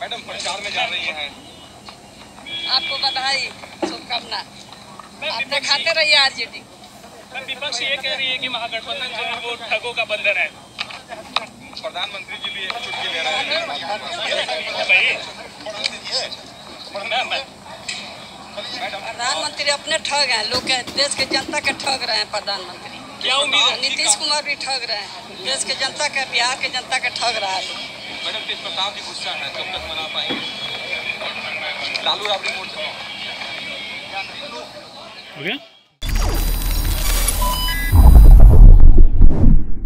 प्रचार में जा रही हैं। आपको बधाई शुभकामना। मैं आप दिखाते रहिए आरजेडी मैं विपक्ष ये कह रही है कि महागठबंधन जो है वो ठगों का बंधन है। प्रधानमंत्री जी भी एक चुटकी ले रहे हैं। प्रधानमंत्री अपने ठग हैं लोग देश के जनता के ठग रहे हैं प्रधानमंत्री। क्या उम्मीद है? नीतीश कुमार भी ठग रहे हैं। देश के जनता का बिहार के जनता का ठग रहा है। मैडम तेज प्रताप जी गुस्सा है कब तक मना पाएँगे। लालू राबड़ी मोर्चा हो गया?